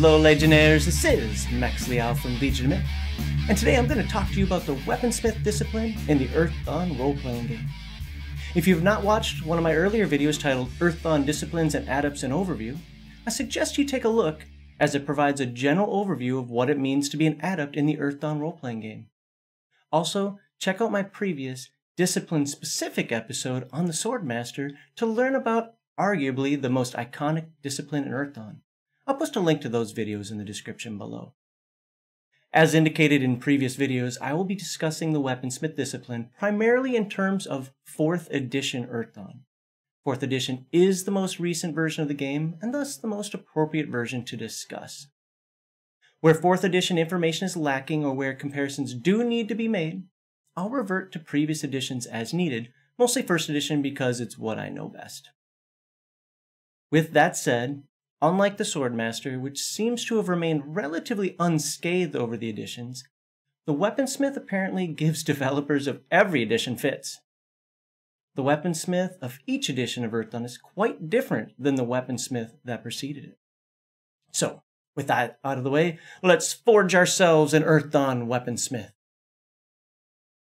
Hello, Legionnaires. This is Max Liao from Legion of and today I'm going to talk to you about the Weaponsmith discipline in the Earthdawn role-playing game. If you have not watched one of my earlier videos titled Earthdawn Disciplines and Adepts and Overview, I suggest you take a look as it provides a general overview of what it means to be an adept in the Earthdawn role-playing game. Also, check out my previous discipline-specific episode on the Swordmaster to learn about arguably the most iconic discipline in Earthdawn. I'll post a link to those videos in the description below. As indicated in previous videos, I will be discussing the Weaponsmith discipline primarily in terms of 4th edition Earthdawn. 4th edition is the most recent version of the game, and thus the most appropriate version to discuss. Where 4th edition information is lacking or where comparisons do need to be made, I'll revert to previous editions as needed, mostly 1st edition because it's what I know best. With that said, unlike the Swordmaster, which seems to have remained relatively unscathed over the editions, the Weaponsmith apparently gives developers of every edition fits. The Weaponsmith of each edition of Earthdawn is quite different than the Weaponsmith that preceded it. So, with that out of the way, let's forge ourselves an Earthdawn Weaponsmith.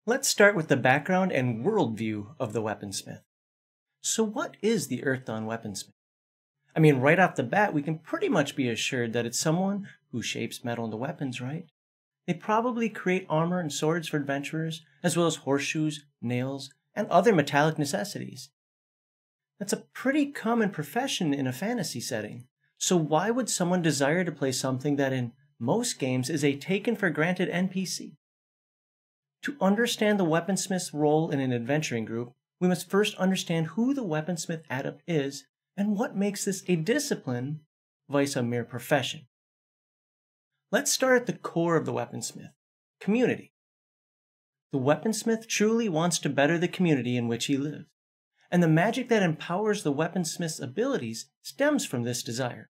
Let's start with the background and worldview of the Weaponsmith. So what is the Earthdawn Weaponsmith? I mean, right off the bat, we can pretty much be assured that it's someone who shapes metal into weapons, right? They probably create armor and swords for adventurers, as well as horseshoes, nails, and other metallic necessities. That's a pretty common profession in a fantasy setting. So why would someone desire to play something that in most games is a taken for granted NPC? To understand the weaponsmith's role in an adventuring group, we must first understand who the weaponsmith adept is and what makes this a discipline, vice a mere profession. Let's start at the core of the weaponsmith community. The weaponsmith truly wants to better the community in which he lives, and the magic that empowers the weaponsmith's abilities stems from this desire.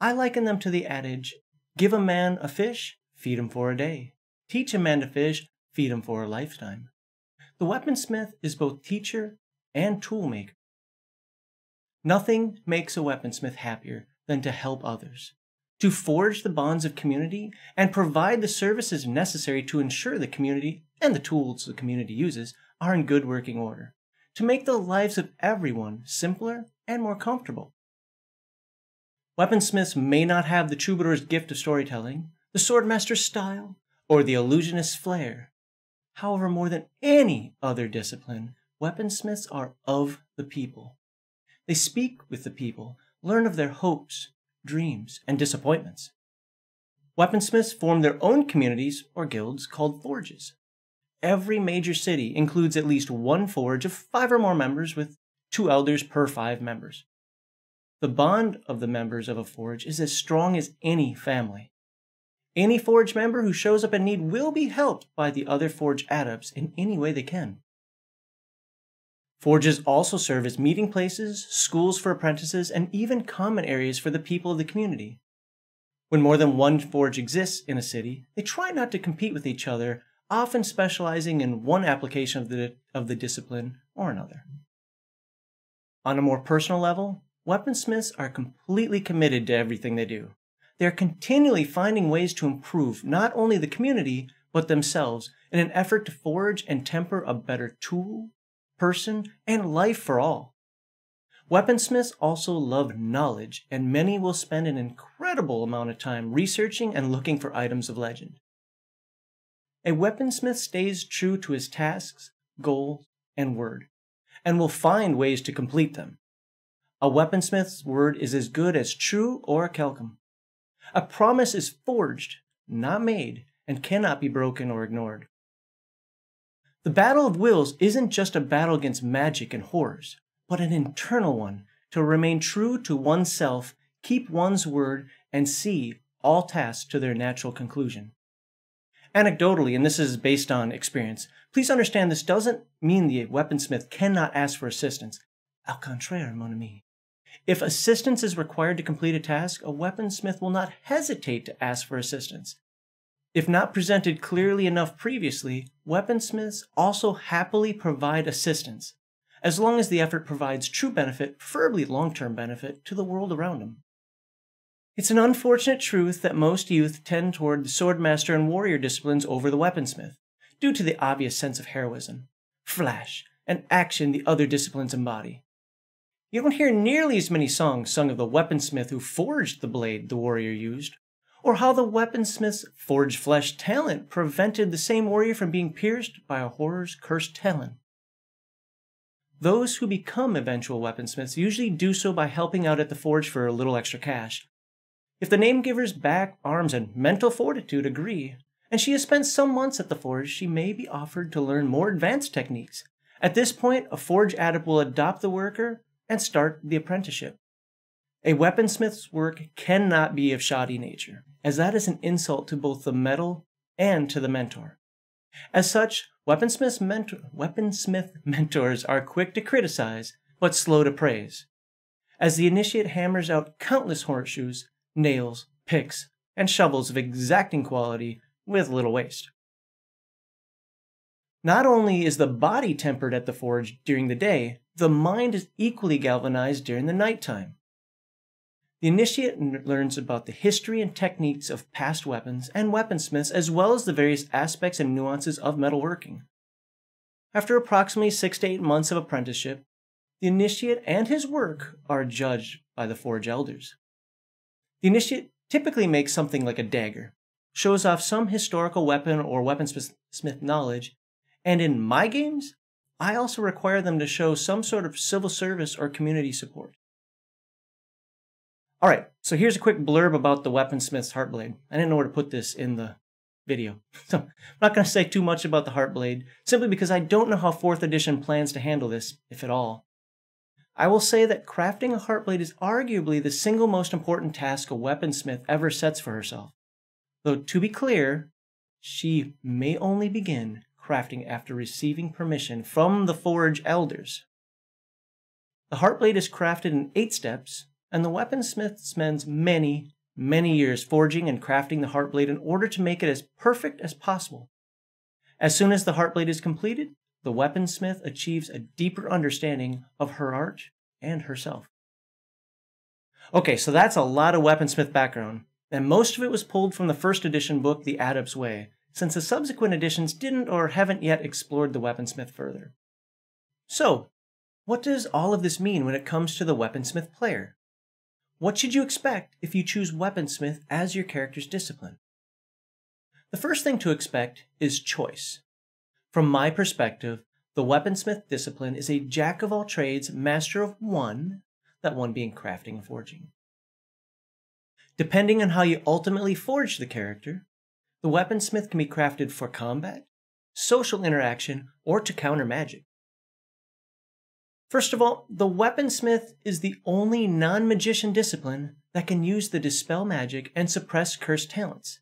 I liken them to the adage give a man a fish, feed him for a day. Teach a man to fish, feed him for a lifetime. The weaponsmith is both teacher and toolmaker. Nothing makes a weaponsmith happier than to help others, to forge the bonds of community, and provide the services necessary to ensure the community and the tools the community uses are in good working order, to make the lives of everyone simpler and more comfortable. Weaponsmiths may not have the troubadour's gift of storytelling, the swordmaster's style, or the illusionist's flair. However, more than any other discipline, weaponsmiths are of the people. They speak with the people, learn of their hopes, dreams, and disappointments. Weaponsmiths form their own communities or guilds called forges. Every major city includes at least one forge of five or more members with two elders per five members. The bond of the members of a forge is as strong as any family. Any forge member who shows up in need will be helped by the other forge adepts in any way they can. Forges also serve as meeting places, schools for apprentices, and even common areas for the people of the community. When more than one forge exists in a city, they try not to compete with each other, often specializing in one application of the, of the discipline or another. On a more personal level, weaponsmiths are completely committed to everything they do. They are continually finding ways to improve not only the community, but themselves in an effort to forge and temper a better tool, person, and life for all. Weaponsmiths also love knowledge, and many will spend an incredible amount of time researching and looking for items of legend. A weaponsmith stays true to his tasks, goals, and word, and will find ways to complete them. A weaponsmith's word is as good as true orichalcum. A promise is forged, not made, and cannot be broken or ignored. The Battle of Wills isn't just a battle against magic and horrors, but an internal one to remain true to oneself, keep one's word, and see all tasks to their natural conclusion. Anecdotally, and this is based on experience, please understand this doesn't mean the weaponsmith cannot ask for assistance. Au contraire, mon ami. If assistance is required to complete a task, a weaponsmith will not hesitate to ask for assistance. If not presented clearly enough previously, weaponsmiths also happily provide assistance, as long as the effort provides true benefit, preferably long term benefit, to the world around them. It's an unfortunate truth that most youth tend toward the swordmaster and warrior disciplines over the weaponsmith, due to the obvious sense of heroism, flash, and action the other disciplines embody. You don't hear nearly as many songs sung of the weaponsmith who forged the blade the warrior used, or how the weaponsmith's forged flesh talent prevented the same warrior from being pierced by a horror's cursed talon. Those who become eventual weaponsmiths usually do so by helping out at the forge for a little extra cash. If the name giver's back, arms, and mental fortitude agree, and she has spent some months at the forge, she may be offered to learn more advanced techniques. At this point, a forge adept will adopt the worker and start the apprenticeship. A weaponsmith's work cannot be of shoddy nature, as that is an insult to both the metal and to the mentor. As such, weaponsmith, mentor, weaponsmith mentors are quick to criticize, but slow to praise. As the initiate hammers out countless horseshoes, nails, picks, and shovels of exacting quality with little waste. Not only is the body tempered at the forge during the day, the mind is equally galvanized during the nighttime. The initiate learns about the history and techniques of past weapons and weaponsmiths, as well as the various aspects and nuances of metalworking. After approximately six to eight months of apprenticeship, the initiate and his work are judged by the forge elders. The initiate typically makes something like a dagger, shows off some historical weapon or weaponsmith knowledge, and in my games, I also require them to show some sort of civil service or community support. All right, so here's a quick blurb about the Weaponsmith's Heartblade. I didn't know where to put this in the video, so I'm not going to say too much about the Heartblade, simply because I don't know how 4th edition plans to handle this, if at all. I will say that crafting a Heartblade is arguably the single most important task a weaponsmith ever sets for herself. Though to be clear, she may only begin crafting after receiving permission from the Forge Elders. The Heartblade is crafted in eight steps, and the weaponsmith spends many, many years forging and crafting the heartblade in order to make it as perfect as possible. As soon as the heartblade is completed, the weaponsmith achieves a deeper understanding of her art and herself. Okay, so that's a lot of weaponsmith background, and most of it was pulled from the first edition book, The Adept's Way, since the subsequent editions didn't or haven't yet explored the weaponsmith further. So, what does all of this mean when it comes to the weaponsmith player? What should you expect if you choose Weaponsmith as your character's discipline? The first thing to expect is choice. From my perspective, the Weaponsmith discipline is a jack of all trades, master of one, that one being crafting and forging. Depending on how you ultimately forge the character, the Weaponsmith can be crafted for combat, social interaction, or to counter magic. First of all, the weaponsmith is the only non magician discipline that can use the dispel magic and suppress cursed talents.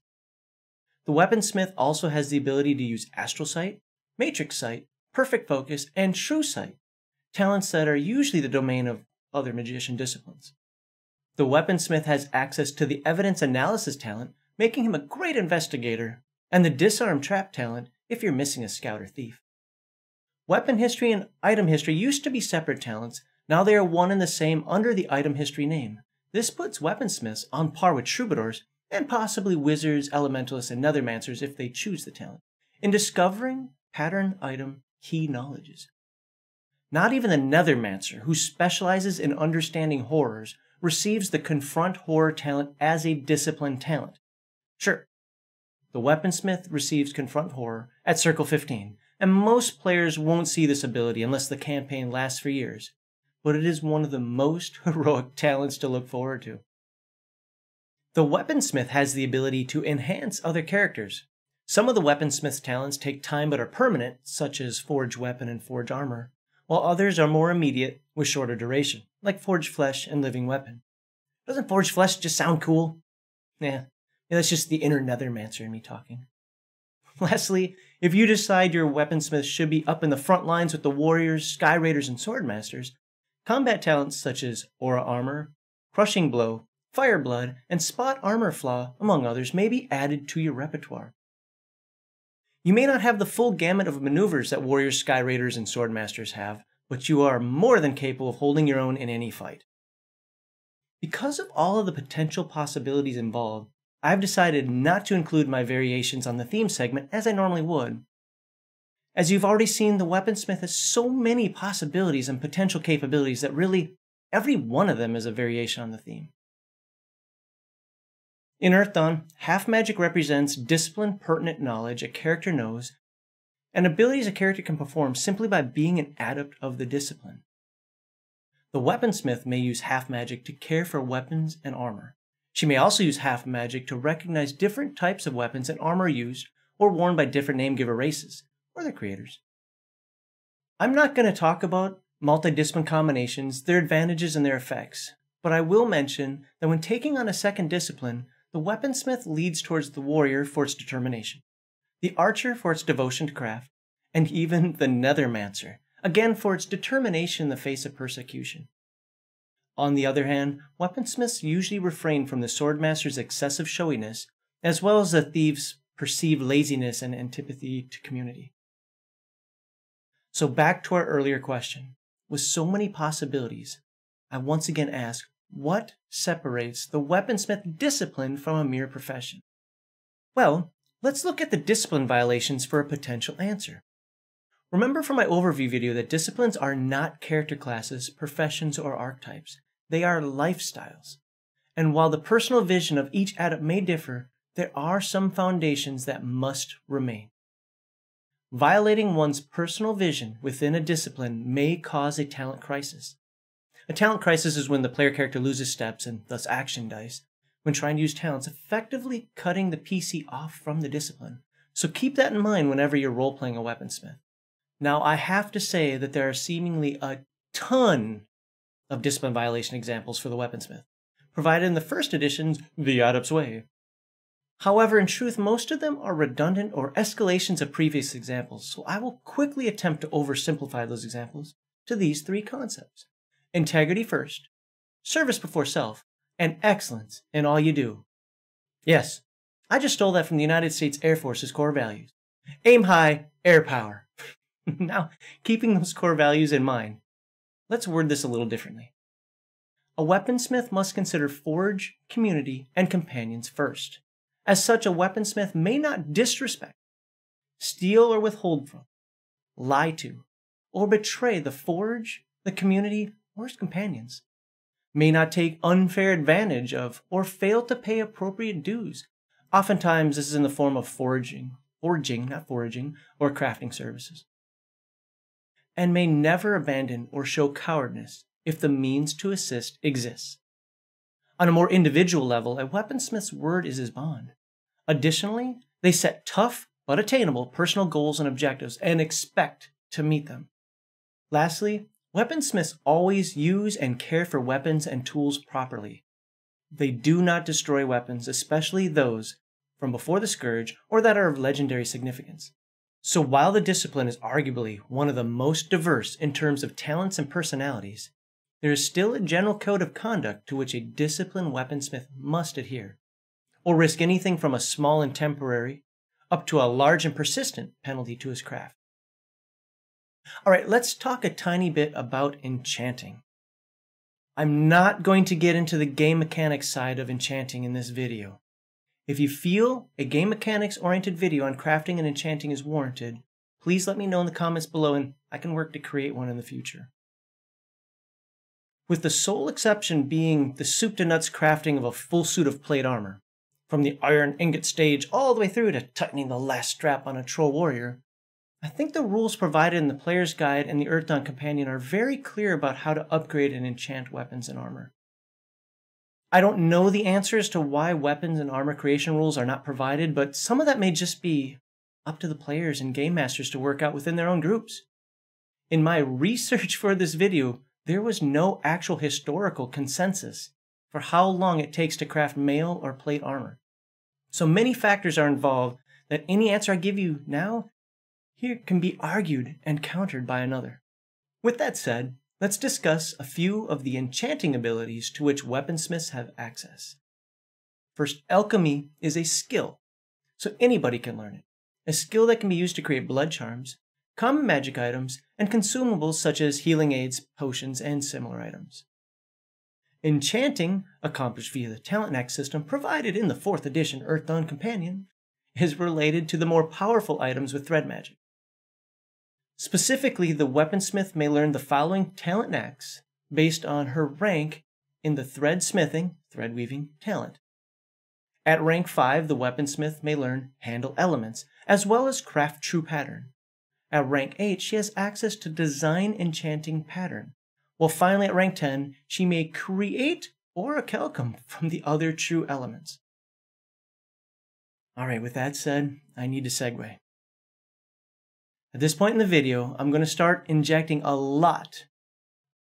The weaponsmith also has the ability to use astral sight, matrix sight, perfect focus, and true sight, talents that are usually the domain of other magician disciplines. The weaponsmith has access to the evidence analysis talent, making him a great investigator, and the disarm trap talent if you're missing a scout or thief. Weapon history and item history used to be separate talents, now they are one and the same under the item history name. This puts weaponsmiths on par with troubadours and possibly wizards, elementalists, and nethermancers if they choose the talent, in discovering pattern item key knowledges. Not even the nethermancer, who specializes in understanding horrors, receives the confront horror talent as a discipline talent. Sure, the weaponsmith receives confront horror at Circle 15, and most players won't see this ability unless the campaign lasts for years, but it is one of the most heroic talents to look forward to. The Weaponsmith has the ability to enhance other characters. Some of the Weaponsmith's talents take time but are permanent, such as Forge Weapon and Forge Armor, while others are more immediate with shorter duration, like Forge Flesh and Living Weapon. Doesn't Forge Flesh just sound cool? Yeah, yeah that's just the inner Nethermancer in me talking. Lastly, if you decide your weaponsmith should be up in the front lines with the warriors, sky raiders, and swordmasters, combat talents such as aura armor, crushing blow, fire blood, and spot armor flaw, among others, may be added to your repertoire. You may not have the full gamut of maneuvers that warriors, sky raiders, and swordmasters have, but you are more than capable of holding your own in any fight. Because of all of the potential possibilities involved, I've decided not to include my variations on the theme segment as I normally would. As you've already seen, the Weaponsmith has so many possibilities and potential capabilities that really every one of them is a variation on the theme. In Earthdawn, half magic represents discipline pertinent knowledge a character knows and abilities a character can perform simply by being an adept of the discipline. The weaponsmith may use half magic to care for weapons and armor. She may also use half magic to recognize different types of weapons and armor used or worn by different name giver races or their creators. I'm not going to talk about multi-discipline combinations, their advantages, and their effects, but I will mention that when taking on a second discipline, the weaponsmith leads towards the warrior for its determination, the archer for its devotion to craft, and even the nethermancer, again for its determination in the face of persecution. On the other hand, weaponsmiths usually refrain from the swordmaster's excessive showiness, as well as the thief's perceived laziness and antipathy to community. So back to our earlier question. With so many possibilities, I once again ask, what separates the weaponsmith discipline from a mere profession? Well, let's look at the discipline violations for a potential answer. Remember from my overview video that disciplines are not character classes, professions, or archetypes. They are lifestyles. And while the personal vision of each adept may differ, there are some foundations that must remain. Violating one's personal vision within a discipline may cause a talent crisis. A talent crisis is when the player character loses steps and thus action dice when trying to use talents, effectively cutting the PC off from the discipline. So keep that in mind whenever you're role playing a weaponsmith. Now, I have to say that there are seemingly a ton of discipline violation examples for the weaponsmith, provided in the first edition's The Adept's Way. However, in truth, most of them are redundant or escalations of previous examples, so I will quickly attempt to oversimplify those examples to these three concepts integrity first, service before self, and excellence in all you do. Yes, I just stole that from the United States Air Force's core values aim high, air power. now, keeping those core values in mind, let's word this a little differently. A weaponsmith must consider forge, community, and companions first. As such, a weaponsmith may not disrespect, steal or withhold from, lie to, or betray the forge, the community, or his companions. May not take unfair advantage of or fail to pay appropriate dues. Oftentimes, this is in the form of foraging, foraging, not foraging, or crafting services and may never abandon or show cowardness if the means to assist exists. On a more individual level, a weaponsmith's word is his bond. Additionally, they set tough but attainable personal goals and objectives and expect to meet them. Lastly, weaponsmiths always use and care for weapons and tools properly. They do not destroy weapons, especially those from before the Scourge or that are of legendary significance. So while the discipline is arguably one of the most diverse in terms of talents and personalities, there is still a general code of conduct to which a disciplined weaponsmith must adhere, or risk anything from a small and temporary up to a large and persistent penalty to his craft. All right, let's talk a tiny bit about enchanting. I'm not going to get into the game mechanics side of enchanting in this video. If you feel a game mechanics oriented video on crafting and enchanting is warranted, please let me know in the comments below and I can work to create one in the future. With the sole exception being the soup to nuts crafting of a full suit of plate armor, from the iron ingot stage all the way through to tightening the last strap on a troll warrior, I think the rules provided in the player's guide and the Earthdawn Companion are very clear about how to upgrade and enchant weapons and armor. I don't know the answers to why weapons and armor creation rules are not provided, but some of that may just be up to the players and game masters to work out within their own groups. In my research for this video, there was no actual historical consensus for how long it takes to craft mail or plate armor. So many factors are involved that any answer I give you now here can be argued and countered by another. With that said, Let's discuss a few of the enchanting abilities to which weaponsmiths have access. First, alchemy is a skill, so anybody can learn it. A skill that can be used to create blood charms, common magic items, and consumables such as healing aids, potions, and similar items. Enchanting, accomplished via the Talent Knack system provided in the 4th edition Earthdawn Companion, is related to the more powerful items with thread magic. Specifically, the weaponsmith may learn the following talent knacks based on her rank in the thread smithing, thread weaving talent. At rank 5, the weaponsmith may learn handle elements, as well as craft true pattern. At rank 8, she has access to design enchanting pattern. While finally at rank 10, she may create orichalcum from the other true elements. Alright, with that said, I need to segue. At this point in the video, I'm going to start injecting a lot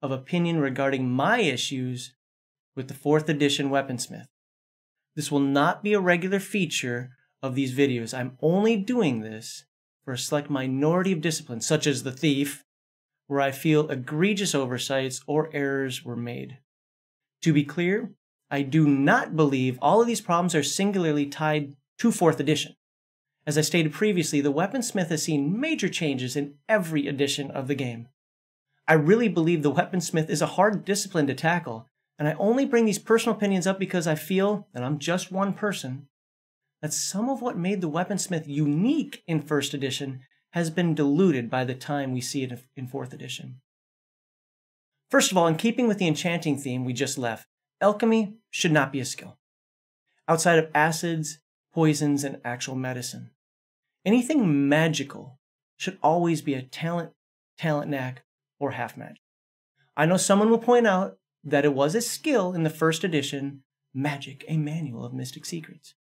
of opinion regarding my issues with the 4th edition weaponsmith. This will not be a regular feature of these videos. I'm only doing this for a select minority of disciplines, such as the thief, where I feel egregious oversights or errors were made. To be clear, I do not believe all of these problems are singularly tied to 4th edition. As I stated previously, the weaponsmith has seen major changes in every edition of the game. I really believe the weaponsmith is a hard discipline to tackle, and I only bring these personal opinions up because I feel, and I'm just one person, that some of what made the weaponsmith unique in first edition has been diluted by the time we see it in fourth edition. First of all, in keeping with the enchanting theme we just left, alchemy should not be a skill. Outside of acids, poisons, and actual medicine, anything magical should always be a talent, talent knack, or half magic. I know someone will point out that it was a skill in the first edition, Magic, a Manual of Mystic Secrets.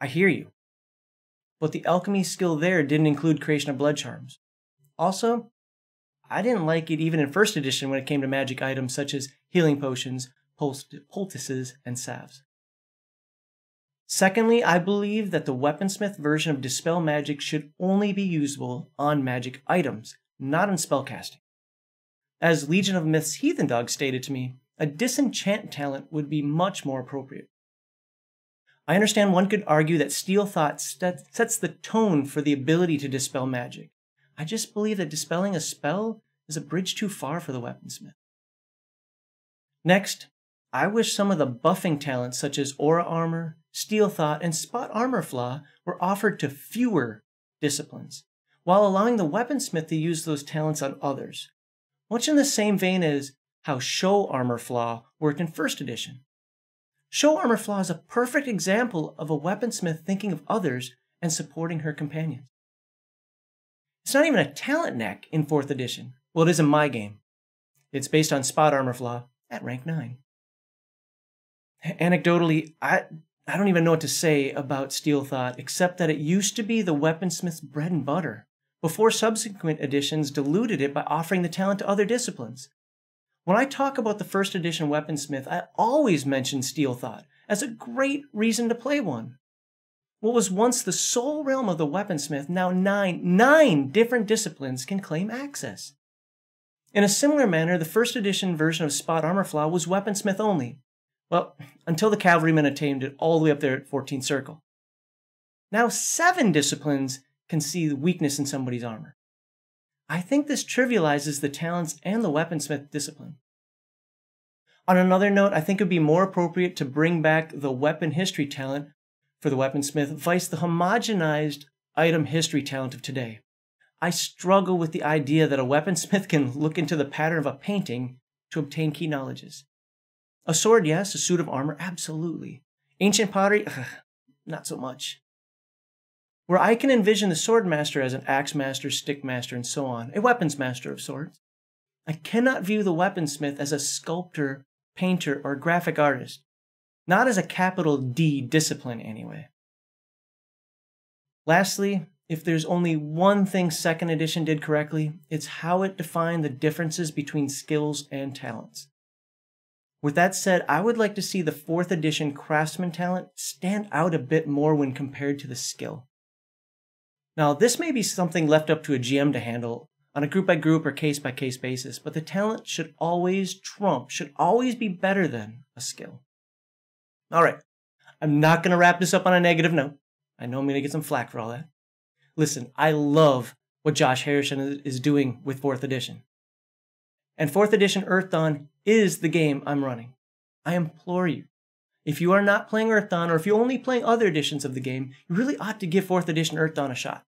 I hear you. But the alchemy skill there didn't include creation of blood charms. Also, I didn't like it even in first edition when it came to magic items such as healing potions, poultices, and salves. Secondly, I believe that the weaponsmith version of Dispel Magic should only be usable on magic items, not on spellcasting. As Legion of Myths Heathen Dog stated to me, a disenchant talent would be much more appropriate. I understand one could argue that Steel Thought sets the tone for the ability to dispel magic. I just believe that dispelling a spell is a bridge too far for the weaponsmith. Next, I wish some of the buffing talents such as Aura Armor, Steel Thought, and Spot Armor Flaw were offered to fewer disciplines, while allowing the weaponsmith to use those talents on others, much in the same vein as how Show Armor Flaw worked in first edition. Show Armor Flaw is a perfect example of a weaponsmith thinking of others and supporting her companions. It's not even a talent knack in 4th edition. Well, it is in my game. It's based on Spot Armor Flaw at rank 9. Anecdotally, I, I don't even know what to say about Steel Thought, except that it used to be the weaponsmith's bread and butter, before subsequent editions diluted it by offering the talent to other disciplines. When I talk about the first edition weaponsmith, I always mention Steel Thought as a great reason to play one. What was once the sole realm of the weaponsmith, now nine, nine different disciplines can claim access. In a similar manner, the first edition version of Spot Armor Flaw was weaponsmith only. Well, until the cavalrymen attained it all the way up there at 14th Circle. Now seven disciplines can see the weakness in somebody's armor. I think this trivializes the talents and the weaponsmith discipline. On another note, I think it would be more appropriate to bring back the weapon history talent for the weaponsmith, vice the homogenized item history talent of today. I struggle with the idea that a weaponsmith can look into the pattern of a painting to obtain key knowledges. A sword, yes. A suit of armor, absolutely. Ancient pottery, ugh, not so much where I can envision the sword master as an axe master, stick master, and so on, a weapons master of sorts. I cannot view the weaponsmith as a sculptor, painter, or graphic artist, not as a capital D discipline anyway. Lastly, if there's only one thing second edition did correctly, it's how it defined the differences between skills and talents. With that said, I would like to see the fourth edition craftsman talent stand out a bit more when compared to the skill. Now, this may be something left up to a GM to handle on a group by group or case by case basis, but the talent should always trump, should always be better than a skill. All right, I'm not going to wrap this up on a negative note. I know I'm going to get some flack for all that. Listen, I love what Josh Harrison is doing with 4th edition. And 4th edition Earthdawn is the game I'm running. I implore you, if you are not playing Earthdawn, or if you're only playing other editions of the game, you really ought to give 4th edition Earth a shot.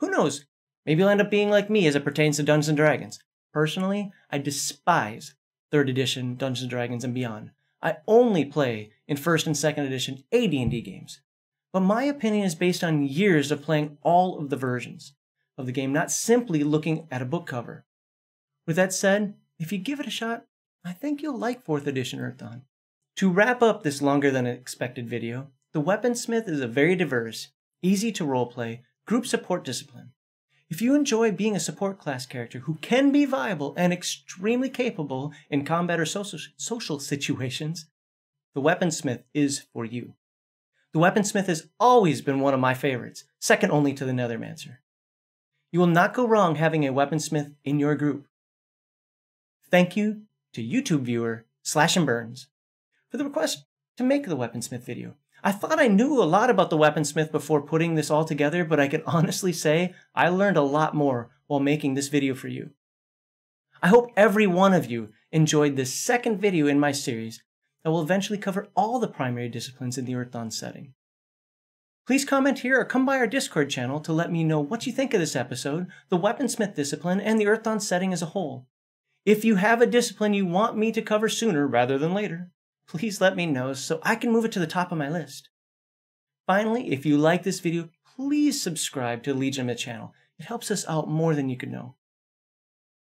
Who knows? Maybe you'll end up being like me as it pertains to Dungeons & Dragons. Personally, I despise 3rd edition Dungeons & Dragons and beyond. I only play in 1st and 2nd edition AD&D games. But my opinion is based on years of playing all of the versions of the game, not simply looking at a book cover. With that said, if you give it a shot, I think you'll like 4th edition Earthdawn. To wrap up this longer than expected video, the Weaponsmith is a very diverse, easy to roleplay, group support discipline. If you enjoy being a support class character who can be viable and extremely capable in combat or social, social situations, the Weaponsmith is for you. The Weaponsmith has always been one of my favorites, second only to the Nethermancer. You will not go wrong having a Weaponsmith in your group. Thank you to YouTube viewer Slash and Burns for the request to make the Weaponsmith video. I thought I knew a lot about the weaponsmith before putting this all together, but I can honestly say I learned a lot more while making this video for you. I hope every one of you enjoyed this second video in my series that will eventually cover all the primary disciplines in the Earthdawn setting. Please comment here or come by our Discord channel to let me know what you think of this episode, the weaponsmith discipline, and the Earthdawn setting as a whole. If you have a discipline you want me to cover sooner rather than later, please let me know so I can move it to the top of my list. Finally, if you like this video, please subscribe to Legion channel. It helps us out more than you could know.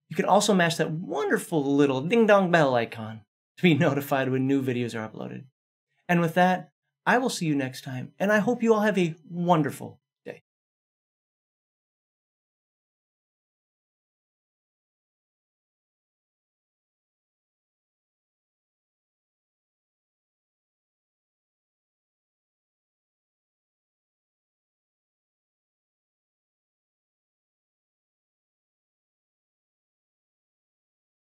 You can also mash that wonderful little ding-dong bell icon to be notified when new videos are uploaded. And with that, I will see you next time, and I hope you all have a wonderful